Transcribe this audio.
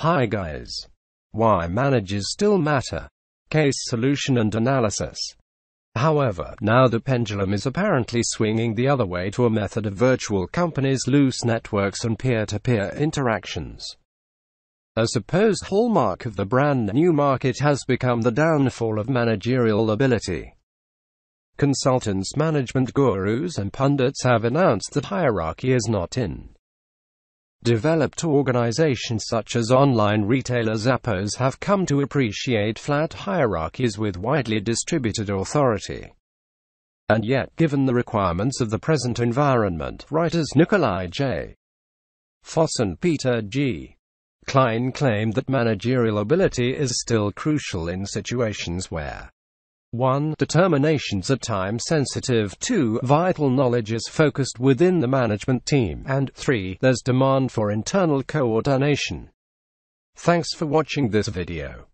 Hi guys. Why managers still matter. Case solution and analysis. However, now the pendulum is apparently swinging the other way to a method of virtual companies, loose networks, and peer to peer interactions. A supposed hallmark of the brand new market has become the downfall of managerial ability. Consultants, management gurus, and pundits have announced that hierarchy is not in. Developed organizations such as online retailer Zappos have come to appreciate flat hierarchies with widely distributed authority. And yet, given the requirements of the present environment, writers Nikolai J. Foss and Peter G. Klein claimed that managerial ability is still crucial in situations where 1. Determinations are time sensitive, 2. Vital knowledge is focused within the management team, and 3. There's demand for internal coordination. Thanks for watching this video.